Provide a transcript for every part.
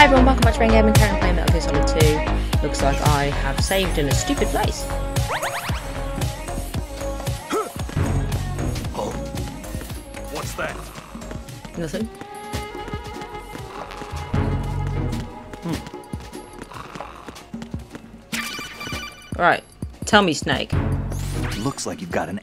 Hi everyone, welcome back to Raine Gaming, currently playing Metal Gear Solid 2. Looks like I have saved in a stupid place. What's that? Nothing. Hmm. Right, tell me Snake. Looks like you've got an.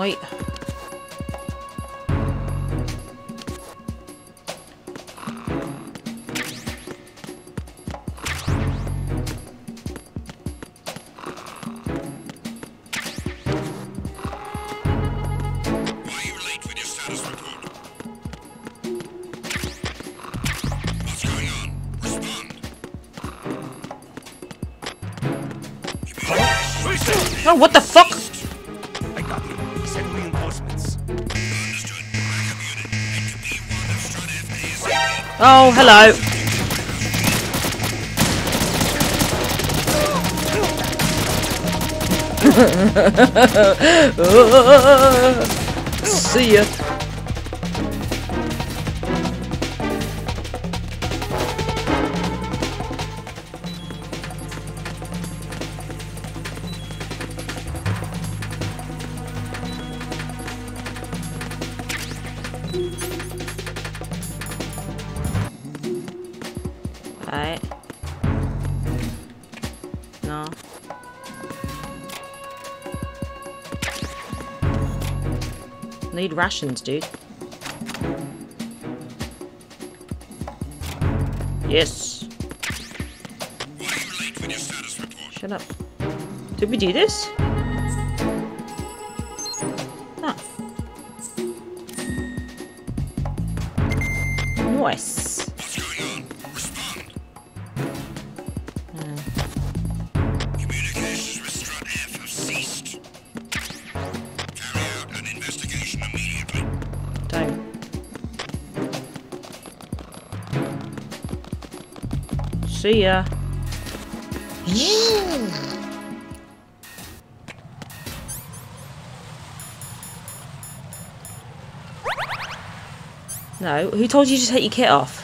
Right. Why hello. See ya. Need rations, dude. Yes. Shut up. Did we do this? See ya. No, who told you to take your kit off?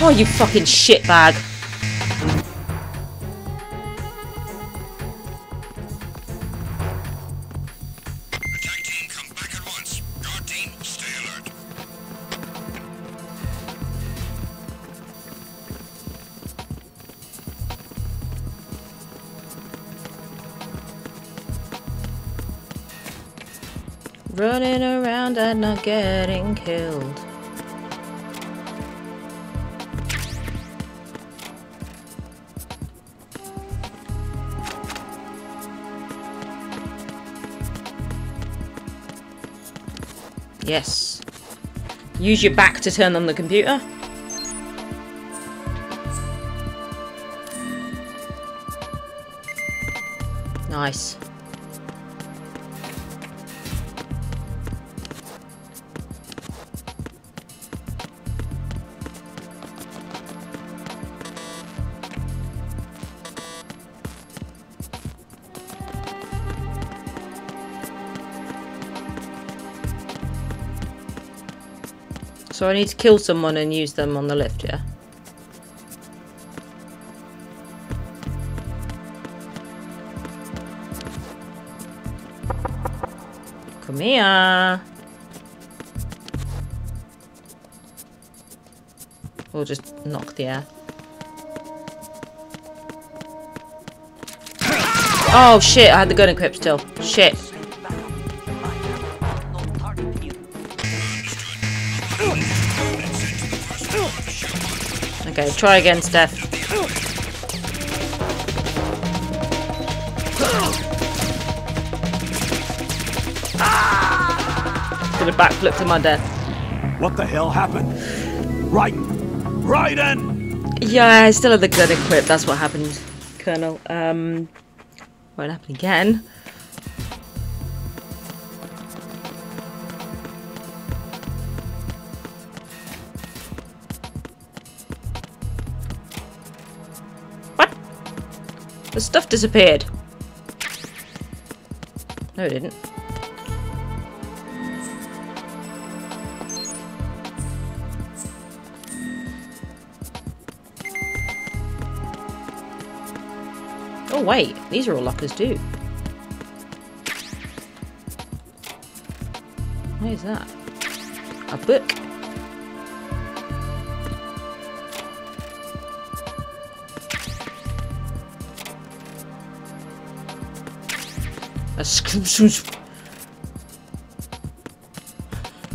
Oh, you fucking shitbag. Use your back to turn on the computer. Nice. So I need to kill someone and use them on the lift, yeah? Come here. We'll just knock the air. Oh shit, I had the gun equipped still. Shit. Okay, try again, Steph. Did a backflip to my death. What the hell happened? Right. Raiden! Yeah, I still have the gun equipped. That's what happened, Colonel. Um, won't happen again. The stuff disappeared. No, it didn't. Oh wait, these are all lockers too. Is that? A book.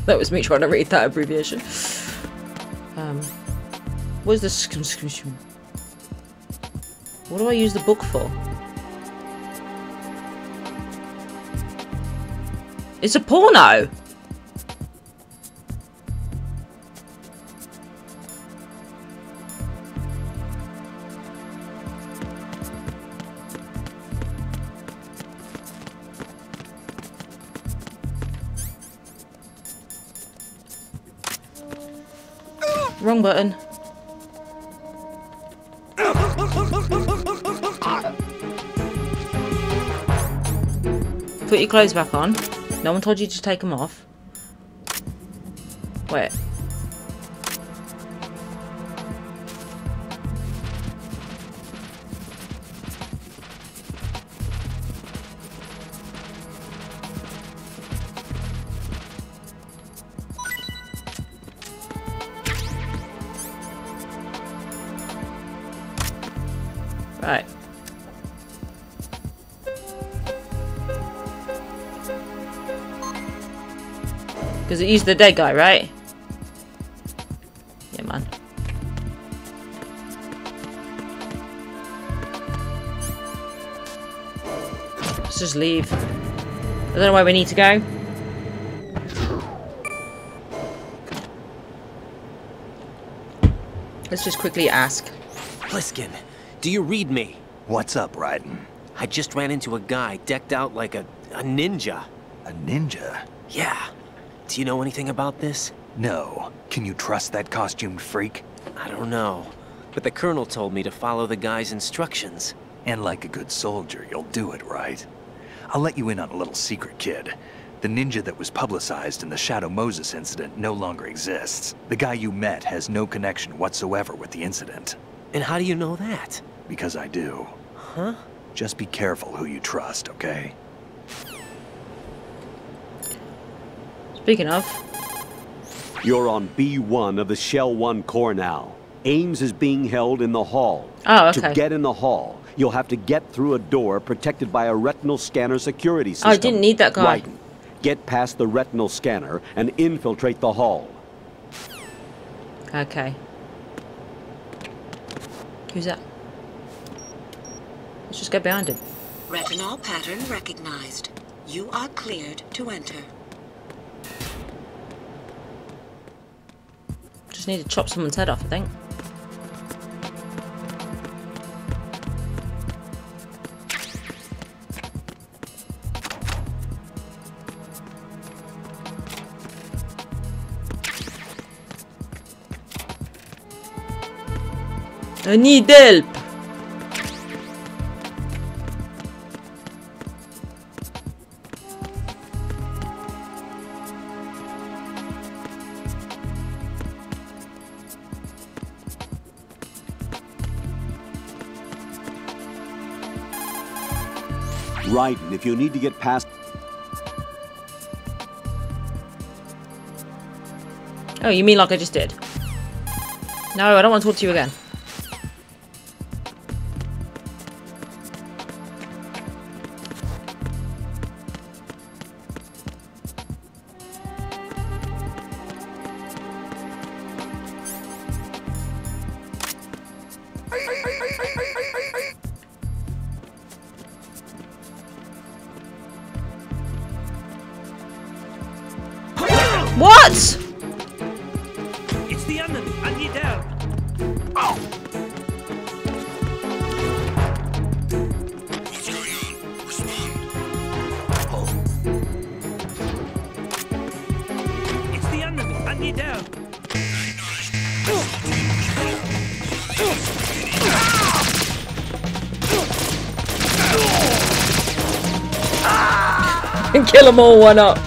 That was me trying to read that abbreviation. Um, what is the What do I use the book for? It's a porno! Wrong button. Put your clothes back on. No one told you to take them off. Wait. Because it used the dead guy, right? Yeah, man. Let's just leave. I don't know where we need to go. Let's just quickly ask. Pliskin, do you read me? What's up, Raiden? I just ran into a guy decked out like a, a ninja. A ninja? Yeah. Do you know anything about this? No. Can you trust that costumed freak? I don't know. But the colonel told me to follow the guy's instructions. And like a good soldier, you'll do it, right? I'll let you in on a little secret, kid. The ninja that was publicized in the Shadow Moses incident no longer exists. The guy you met has no connection whatsoever with the incident. And how do you know that? Because I do. Huh? Just be careful who you trust, okay? Speaking of, You're on B1 of the Shell 1 core now. Ames is being held in the hall. Oh, okay. To get in the hall, you'll have to get through a door protected by a retinal scanner security system. Oh, I didn't need that guy. Right. Get past the retinal scanner and infiltrate the hall. okay. Who's that? Let's just go behind him. Retinal pattern recognized. You are cleared to enter. Just need to chop someone's head off, I think. I need help! If you need to get past Oh, you mean like I just did? No, I don't want to talk to you again. Kill them all, one up.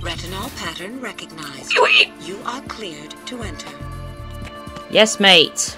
Retinal pattern recognized. You are cleared to enter. Yes, mate.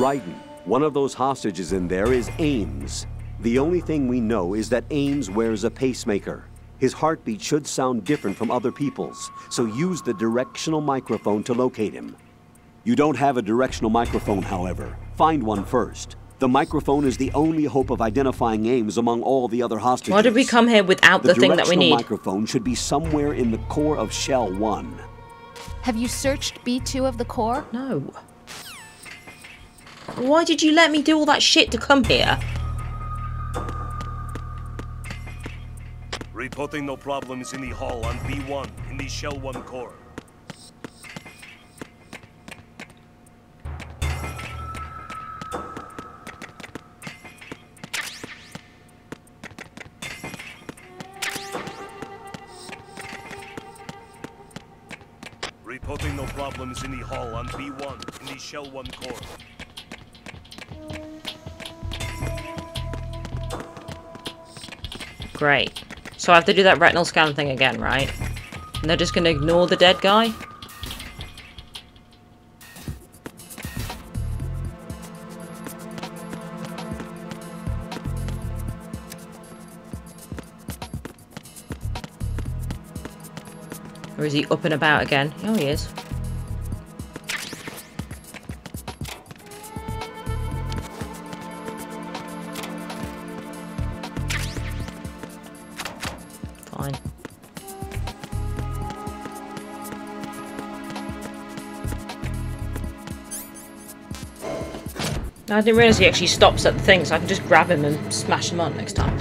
Raiden, one of those hostages in there is Ames. The only thing we know is that Ames wears a pacemaker. His heartbeat should sound different from other people's, so use the directional microphone to locate him. You don't have a directional microphone, however. Find one first. The microphone is the only hope of identifying Ames among all the other hostages. Why did we come here without the, thing that we directional need? microphone should be somewhere in the core of Shell 1. Have you searched B2 of the core? No. Why did you let me do all that shit to come here? Reporting no problems in the hall on B1 in the Shell 1 core. Reporting no problems in the hall on B1 in the Shell 1 core. Great. So I have to do that retinal scan thing again, right? And they're just gonna ignore the dead guy? Or is he up and about again? Oh, he is. I didn't realise he actually stops at the thing, so I can just grab him and smash him on next time.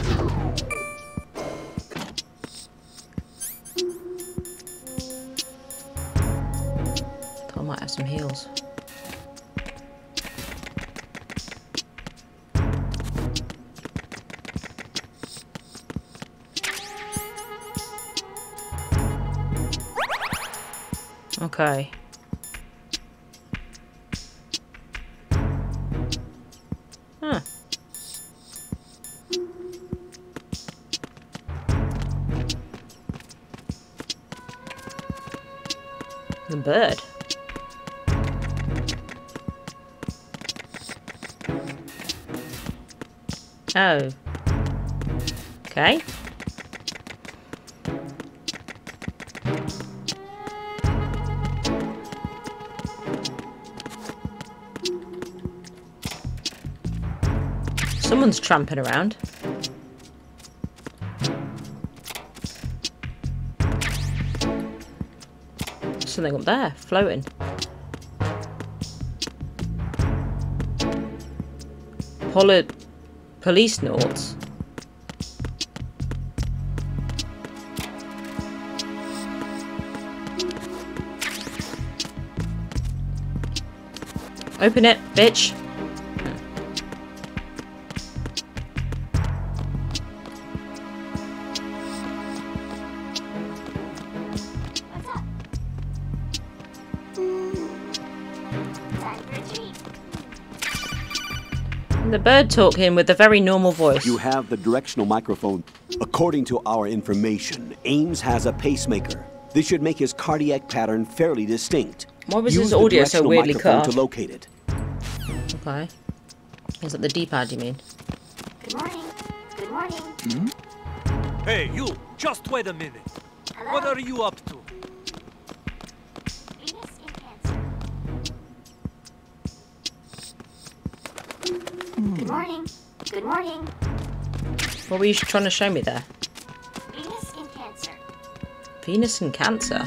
Someone's tramping around. Something up there, floating. Poli police notes. Open it, bitch. The bird talking with a very normal voice. You have the directional microphone. According to our information, Ames has a pacemaker. This should make his cardiac pattern fairly distinct. Why was Use his the audio so directional weirdly microphone cut to locate it. Okay. Is that the D-pad, you mean? Good morning. Good morning. Hmm? Hey, you! Just wait a minute. What are you up to? Morning. Good morning. What were you trying to show me there? Venus in Cancer. Venus and Cancer.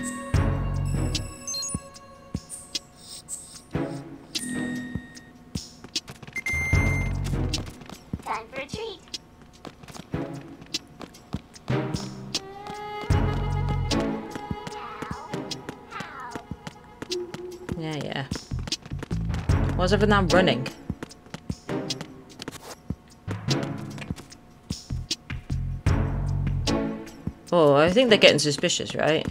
Time for a treat. Yeah, yeah. Why's everyone now running? Oh, I think they're getting suspicious, right?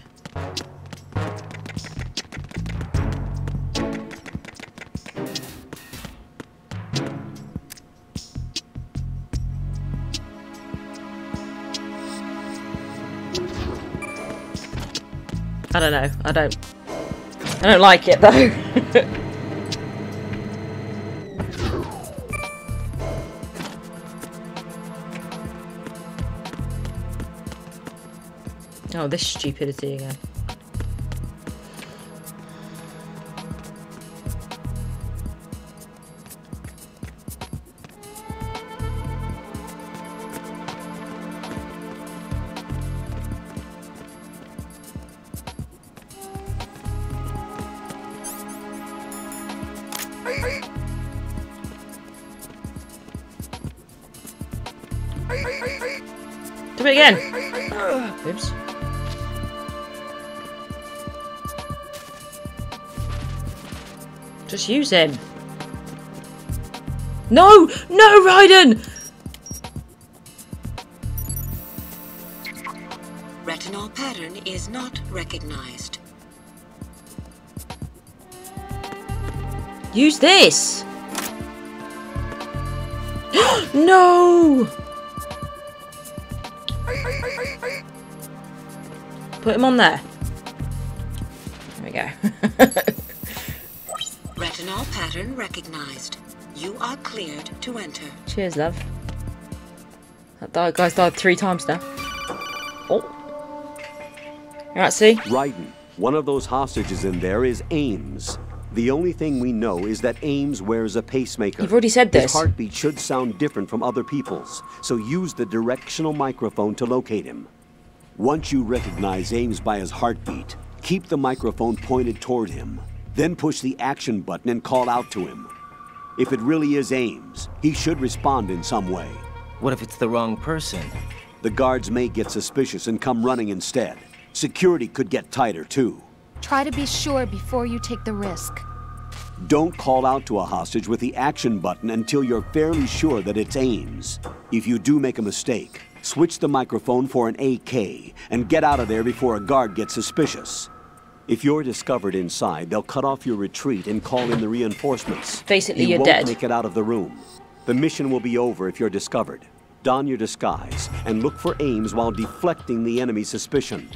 I don't know. I don't. I don't like it though. oh, this stupidity again. Do it again. Oops. Just use him. No! No, Raiden! Retinal pattern is not recognized. Use this! no! Put him on. There recognized. You are cleared to enter. Cheers, love. That died, guy's died three times now. Oh. Alright, see? Raiden, one of those hostages in there is Ames. The only thing we know is that Ames wears a pacemaker. You've already said this. His heartbeat should sound different from other people's, so use the directional microphone to locate him. Once you recognize Ames by his heartbeat, keep the microphone pointed toward him. Then push the action button and call out to him. If it really is Ames, he should respond in some way. What if it's the wrong person? The guards may get suspicious and come running instead. Security could get tighter, too. Try to be sure before you take the risk. Don't call out to a hostage with the action button until you're fairly sure that it's Ames. If you do make a mistake, switch the microphone for an AK and get out of there before a guard gets suspicious. If you're discovered inside, they'll cut off your retreat and call in the reinforcements. Basically, you you're won't dead. make it out of the room. The mission will be over if you're discovered. Don your disguise and look for Ames while deflecting the enemy's suspicion.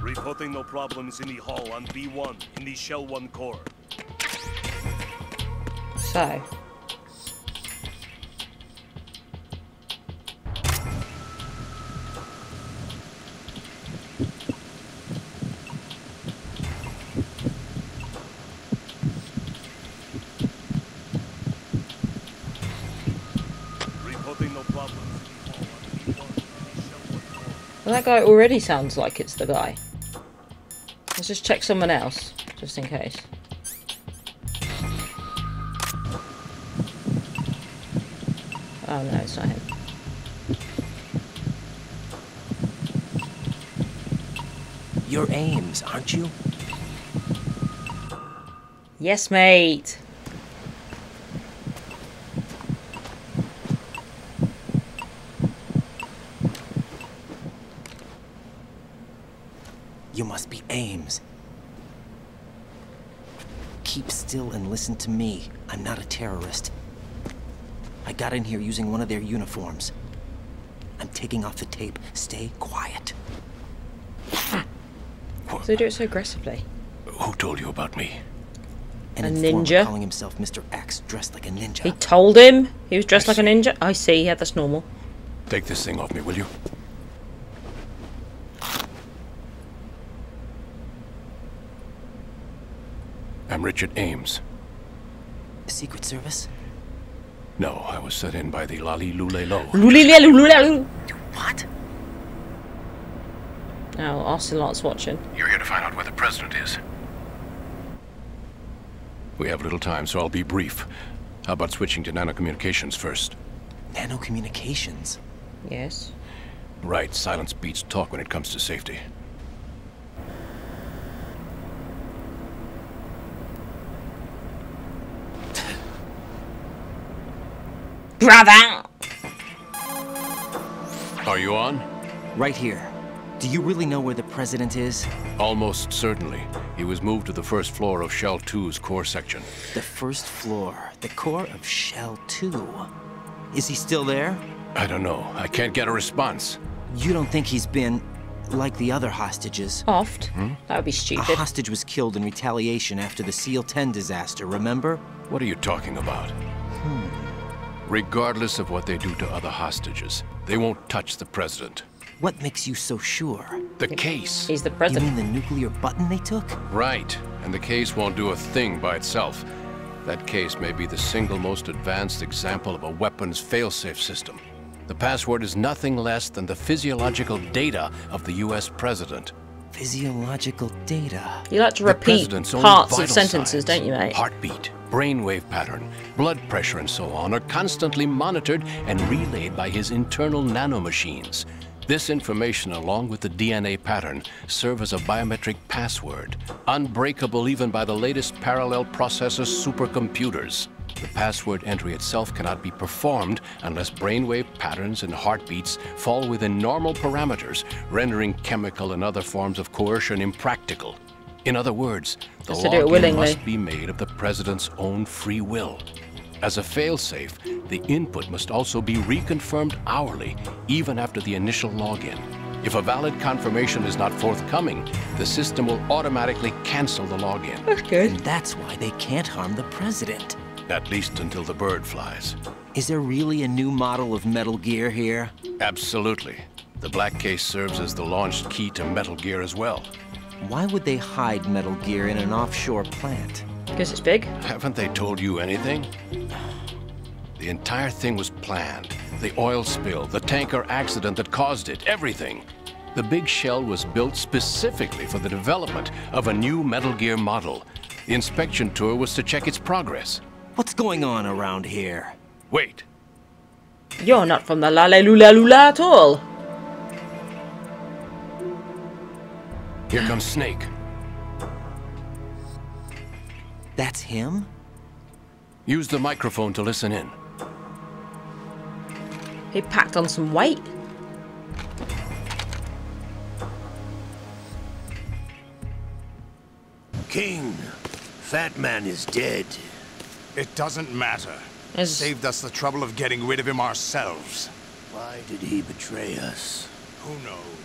Reporting no problems in the hall on B1 in the Shell 1 core. So. Well, that guy already sounds like it's the guy. Let's just check someone else, just in case. Oh no, it's not him. Your Ames, aren't you? Yes, mate. You must be Ames. Keep still and listen to me. I'm not a terrorist. I got in here using one of their uniforms. I'm taking off the tape. Stay quiet. So they do it so aggressively. Who told you about me? An A ninja? calling himself Mr. X, dressed like a ninja. He told him he was dressed I like a ninja. I see. Yeah, that's normal. Take this thing off me, will you? I'm Richard Ames. Secret Service? No, I was sent in by the La-Li-Lu-Le-Lo. Lulilelu. What? Oh, now, Ocelot's watching. You're here to find out where the president is. We have little time, so I'll be brief. How about switching to nanocommunications first? Nanocommunications? Yes. Right, silence beats talk when it comes to safety. Brother! Are you on? Right here. Do you really know where the president is? Almost certainly. He was moved to the first floor of Shell 2's core section. The first floor. The core of Shell 2. Is he still there? I don't know. I can't get a response. You don't think he's been like the other hostages? Oft. Hmm? That would be stupid. A stupid. hostage was killed in retaliation after the SEAL 10 disaster, remember? What are you talking about? Regardless of what they do to other hostages, they won't touch the president. What makes you so sure? The case. He's the president. You president. mean the nuclear button they took? Right. And the case won't do a thing by itself. That case may be the single most advanced example of a weapons failsafe system. The password is nothing less than the physiological data of the US president. Physiological data. You like to The repeat president's own parts of sentences, signs, don't you, mate? Heartbeat, brainwave pattern, blood pressure, and so on are constantly monitored and relayed by his internal nanomachines. This information, along with the DNA pattern, serve as a biometric password, unbreakable even by the latest parallel processor supercomputers. The password entry itself cannot be performed unless brainwave patterns and heartbeats fall within normal parameters, rendering chemical and other forms of coercion impractical. In other words, the Has to do it login must be made of the president's own free will. As a failsafe, the input must also be reconfirmed hourly, even after the initial login. If a valid confirmation is not forthcoming, the system will automatically cancel the login, That's good. And that's why they can't harm the president. at least until the bird flies. Is there really a new model of Metal Gear here? Absolutely. The black case serves as the launch key to Metal Gear as well. Why would they hide Metal Gear in an offshore plant? Because it's big. Haven't they told you anything? The entire thing was planned. The oil spill, the tanker accident that caused it, everything. The big shell was built specifically for the development of a new Metal Gear model. The inspection tour was to check its progress. What's going on around here? Wait, You're not from the La-Li-Lu-Le-Lo at all. Here comes Snake. That's him? Use the microphone to listen in. He packed on some weight. King, Fat Man is dead. It doesn't matter. As- Saved us the trouble of getting rid of him ourselves. Why did he betray us? Who knows?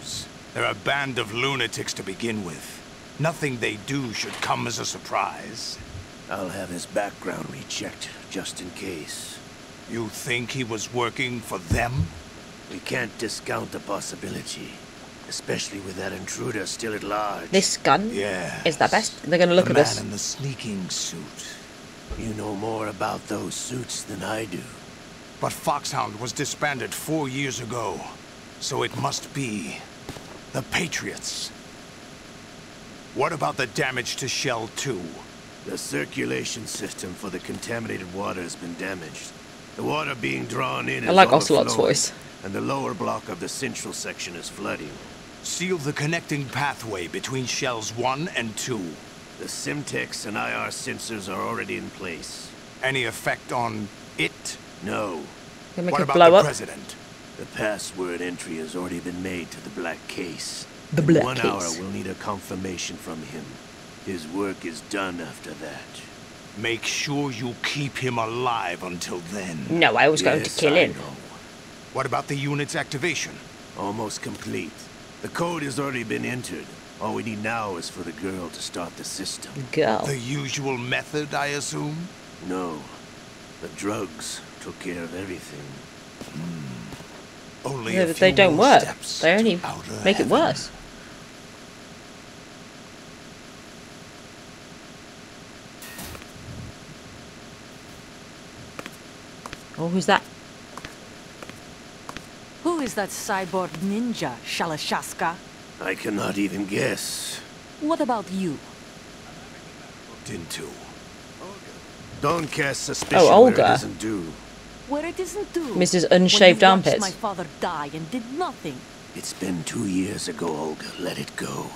They're a band of lunatics to begin with. Nothing they do should come as a surprise. I'll have his background rechecked, just in case. You think he was working for them? We can't discount the possibility. Especially with that intruder still at large. This gun Yeah. is the best. They're going to look the at man this. in the sneaking suit. You know more about those suits than I do. But Foxhound was disbanded four years ago. So it must be the Patriots. What about the damage to Shell 2? The circulation system for the contaminated water has been damaged. The water being drawn in I is like Ocelot's voice. And the lower block of the central section is flooding. Seal the connecting pathway between Shells 1 and 2. The Semtex and IR sensors are already in place. Any effect on it? No. Make what it about blow the up. President? The password entry has already been made to the black case. The In black one hour, we'll need a confirmation from him. His work is done after that. Make sure you keep him alive until then. No, I was going to Yes, kill I him. know. What about the unit's activation? Almost complete. The code has already been entered. All we need now is for the girl to start the system. Girl. The usual method, I assume? No. The drugs took care of everything. Hmm. Only Yeah, a they few don't work. They only outer make it worse. Oh, who's that? Who is that cyborg ninja, Shalashaska? I cannot even guess. What about you? Looked into. Oh, don't cast suspicion Oh, where it doesn't do. Where it isn't due. Mrs. When you Unshaved watched Armpits. my father die and did nothing. It's been two years ago, Olga. Let it go.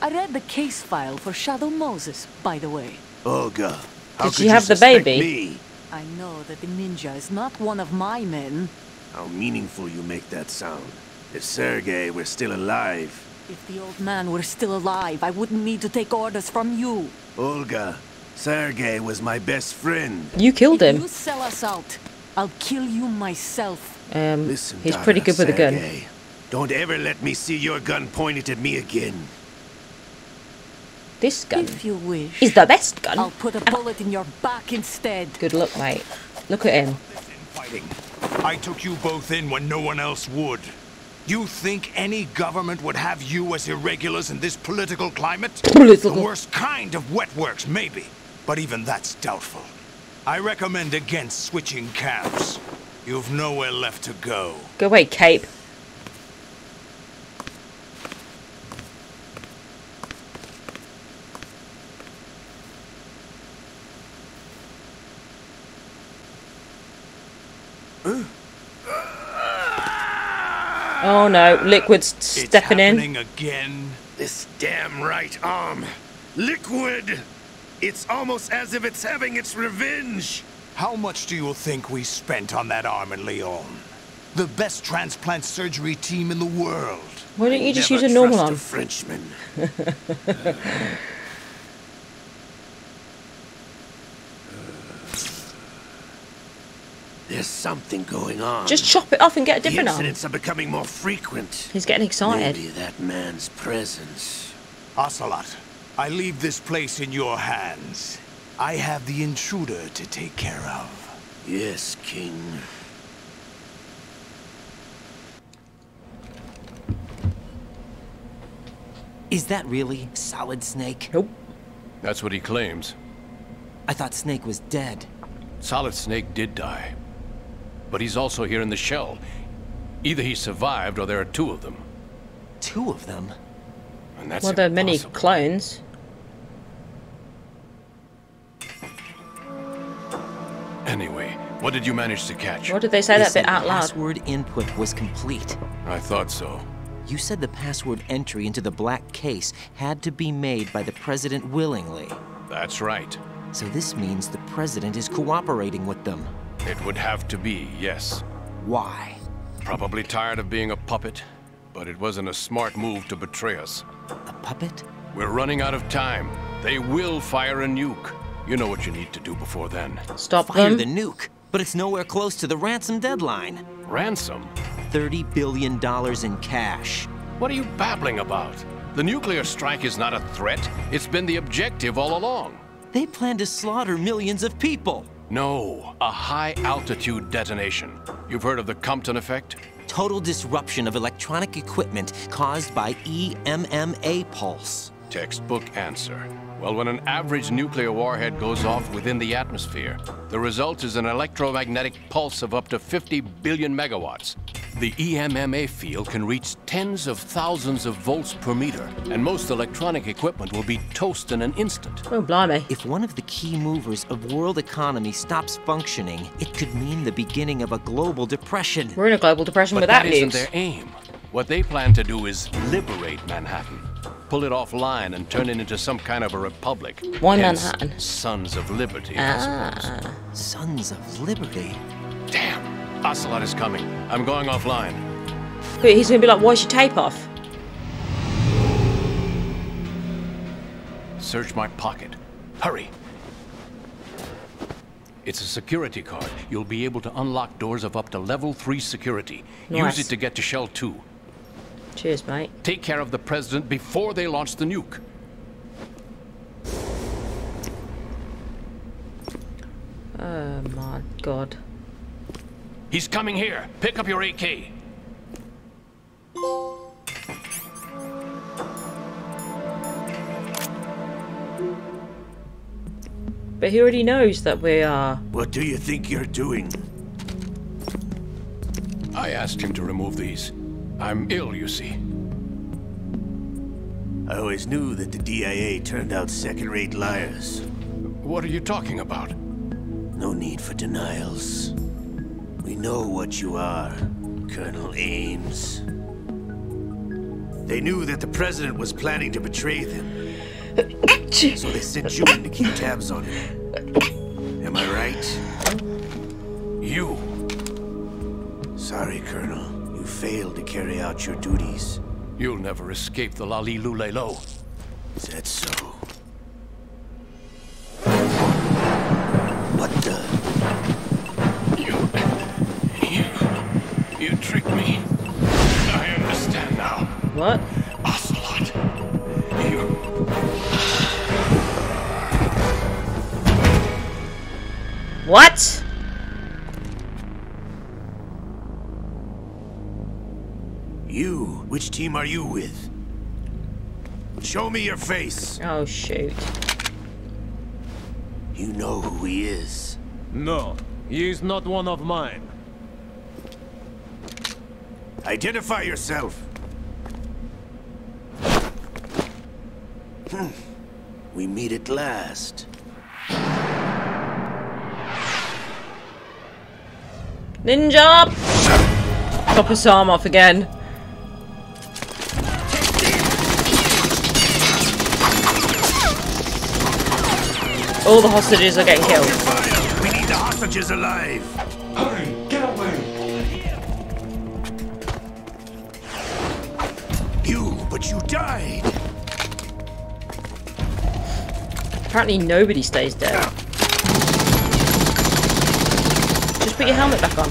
I read the case file for Shadow Moses, by the way. Olga, how Did could she you have the suspect baby? Me? I know that the ninja is not one of my men. How meaningful you make that sound. If Sergei were still alive, If the old man were still alive, I wouldn't need to take orders from you. Olga, Sergei was my best friend. You killed if him. you sell us out, I'll kill you myself. Um, Listen, he's Dara, pretty good with a gun. Don't ever let me see your gun pointed at me again. This gun If you wish. is the best gun. I'll put a bullet in your back instead. Good luck, mate. Look at him. I took you both in when no one else would. You think any government would have you as irregulars in this political climate? Political. The worst kind of wet works, maybe. But even that's doubtful. I recommend against switching camps. You've nowhere left to go. Go away, Cape. Oh no, Liquid's It's stepping in. happening again. This damn right arm. Liquid! It's almost as if it's having its revenge. How much do you think we spent on that arm in Lyon? The best transplant surgery team in the world. Why don't you just Never use a normal arm? A Frenchman. Uh, there's something going on. Just chop it off and get a the different arm. incidents are becoming more frequent. He's getting excited. Maybe that man's presence. Ocelot, I leave this place in your hands. I have the intruder to take care of. Yes, King. Is that really Solid Snake? Nope. That's what he claims. I thought Snake was dead. Solid Snake did die. But he's also here in the shell. Either he survived or there are two of them. Two of them? And that's well, there are many clones. Anyway, what did you manage to catch? Why did they say that said bit out the loud? Password input was complete. I thought so. You said the password entry into the black case had to be made by the president willingly. That's right. So this means the president is cooperating with them. It would have to be, yes. Why? Probably tired of being a puppet, but it wasn't a smart move to betray us. A puppet? We're running out of time. They will fire a nuke. You know what you need to do before then. Stop Fire them. the nuke, but it's nowhere close to the ransom deadline. Ransom? $30 billion in cash. What are you babbling about? The nuclear strike is not a threat. It's been the objective all along. They plan to slaughter millions of people. No, a high-altitude detonation. You've heard of the Compton effect? Total disruption of electronic equipment caused by EM pulse. Textbook answer. Well, when an average nuclear warhead goes off within the atmosphere, the result is an electromagnetic pulse of up to 50 billion megawatts. The EM field can reach tens of thousands of volts per meter, and most electronic equipment will be toast in an instant. Oh, blimey. If one of the key movers of world economy stops functioning, it could mean the beginning of a global depression. We're in a global depression But without that isn't nukes. their aim. What they plan to do is liberate Manhattan. Pull it offline and turn it into some kind of a republic. Why Hence, Manhattan? Sons of Liberty, I suppose. Ah. Sons of Liberty? Damn! Ocelot is coming. I'm going offline. He's gonna be like, why's your tape off? Search my pocket. Hurry! It's a security card. You'll be able to unlock doors of up to level 3 security. Nice. Use it to get to Shell 2. Cheers, mate. Take care of the President before they launch the nuke. Oh my god. He's coming here. Pick up your AK. But he already knows that we are. What do you think you're doing? I asked him to remove these. I'm ill, you see. I always knew that the DIA turned out second-rate liars. What are you talking about? No need for denials. We know what you are, Colonel Ames. They knew that the President was planning to betray them. so they sent you in to keep tabs on him. Am I right? You. Sorry, Colonel. You failed to carry out your duties. You'll never escape the La-Li-Lu-Le-Lo. Is that so? Team are you with? Show me your face. Oh, shoot. You know who he is. No, he is not one of mine. Identify yourself. Hmm. We meet at last. Ninja! Chop his arm off again. All the hostages are getting killed. We need the hostages alive. Hurry, get away. You, but you died. Apparently nobody stays dead. Just put your helmet back on.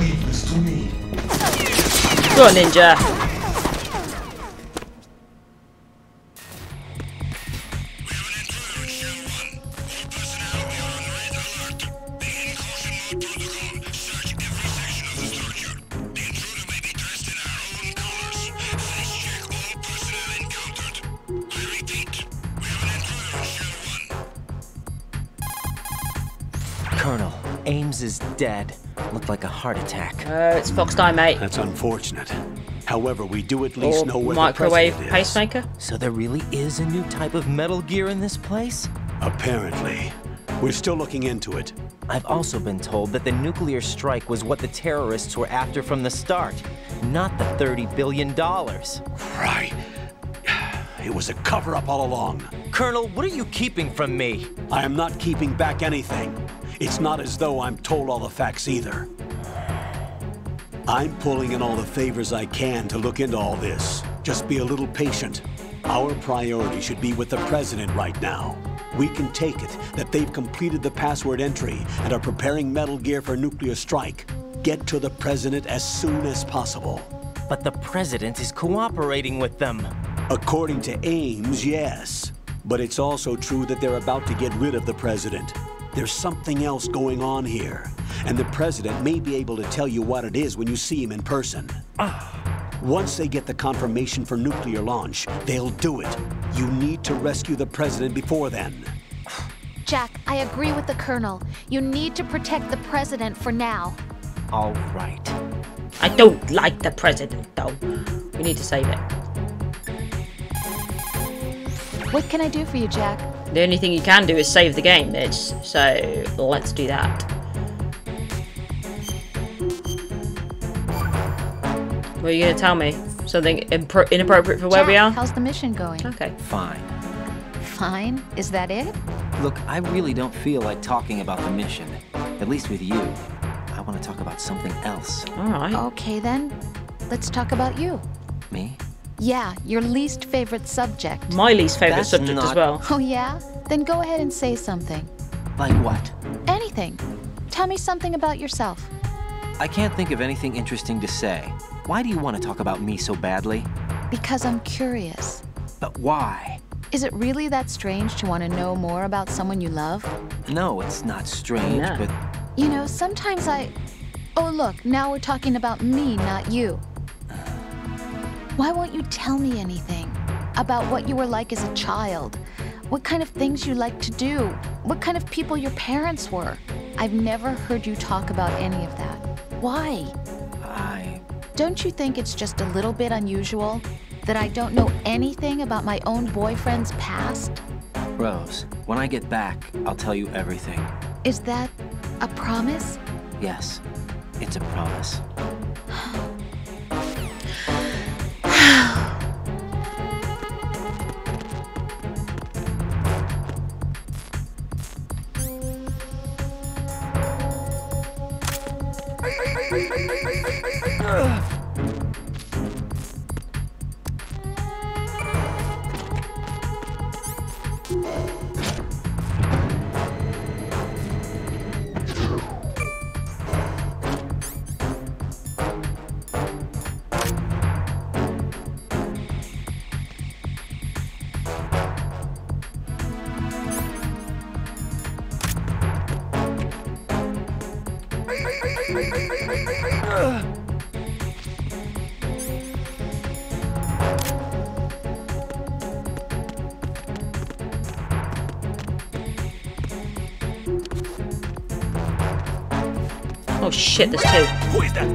Leave this to me. Go on, ninja. Colonel, Ames is dead. Looked like a heart attack. Uh, it's Fox Die, mate. That's unfortunate. However, we do at least Or know where microwave the president is. pacemaker. So there really is a new type of Metal Gear in this place? Apparently. We're still looking into it. I've also been told that the nuclear strike was what the terrorists were after from the start, not the $30 billion. Right. It was a cover-up all along. Colonel, what are you keeping from me? I am not keeping back anything. It's not as though I'm told all the facts either. I'm pulling in all the favors I can to look into all this. Just be a little patient. Our priority should be with the President right now. We can take it that they've completed the password entry and are preparing Metal Gear for nuclear strike. Get to the President as soon as possible. But the President is cooperating with them. According to Ames, yes. But it's also true that they're about to get rid of the President. There's something else going on here. And the President may be able to tell you what it is when you see him in person. Once they get the confirmation for nuclear launch, they'll do it. You need to rescue the President before then. Jack, I agree with the Colonel. You need to protect the President for now. All right. I don't like the president, though. We need to save it. What can I do for you, Jack? The only thing you can do is save the game, bitch. So let's do that. What are you gonna tell me? Something inappropriate for where we are? How's the mission going? Okay. Fine. Fine. Is that it? Look, I really don't feel like talking about the mission. At least with you. I want to talk about something else. Alright. Okay then. Let's talk about you. Me? Yeah, your least favorite subject. My least favourite That's subject as well. Oh yeah? Then go ahead and say something. Like what? Anything. Tell me something about yourself. I can't think of anything interesting to say. Why do you want to talk about me so badly? Because I'm curious. But why? Is it really that strange to want to know more about someone you love? No, it's not strange, No. but You know, sometimes I. Oh, look, now we're talking about me, not you. Why won't you tell me anything? About what you were like as a child? what kind of things you like to do, what kind of people your parents were. I've never heard you talk about any of that. Why? I. Don't you think it's just a little bit unusual that I don't know anything about my own boyfriend's past? Rose, when I get back, I'll tell you everything. Is that a promise? Yes, it's a promise. Oh shit, there's two. Who is that?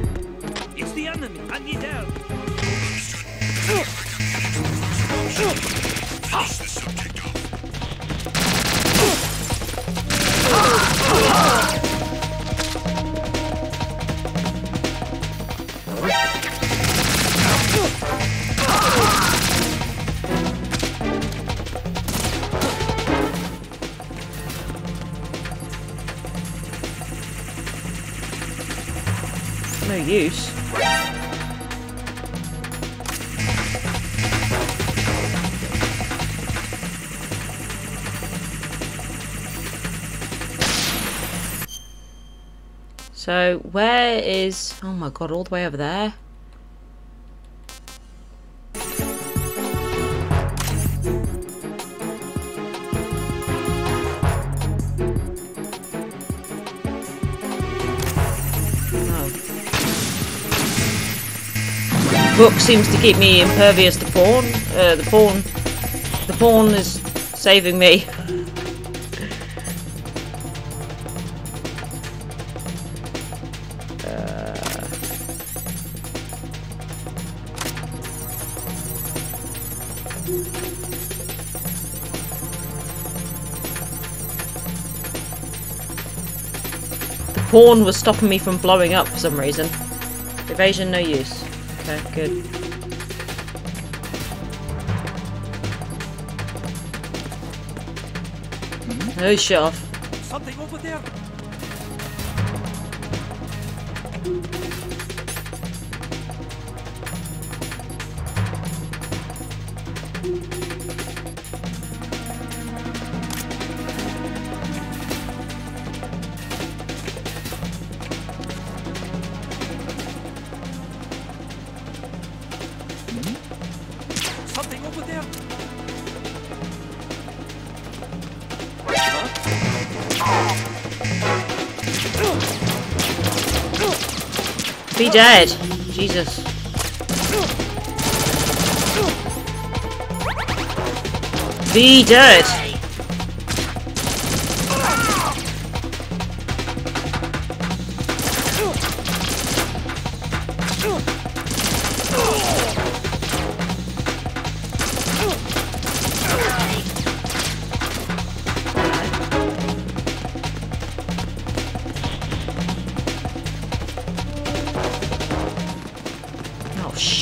It's the enemy. I need help. No use. So, where is... Oh my god, all the way over there? Book seems to keep me impervious to porn. Uh, the porn, the porn is saving me. Uh, the porn was stopping me from blowing up for some reason. Evasion, no use. Okay, good. No shit off. Something over there. Dead. Jesus. Be dead.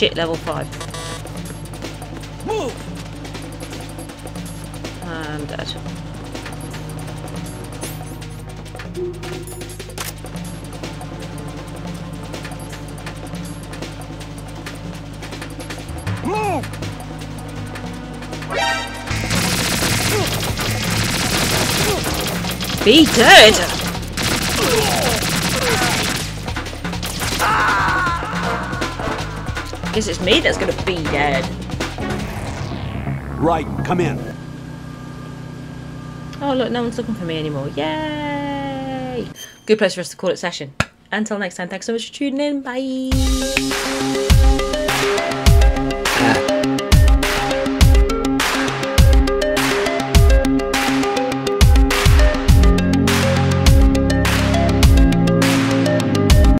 Shit, level 5. Move. I'm dead. Move. Be dead! Me that's gonna be dead. Right, come in. Oh look, no one's looking for me anymore. Yay! Good place for us to call it session. Until next time, thanks so much for tuning in. Bye!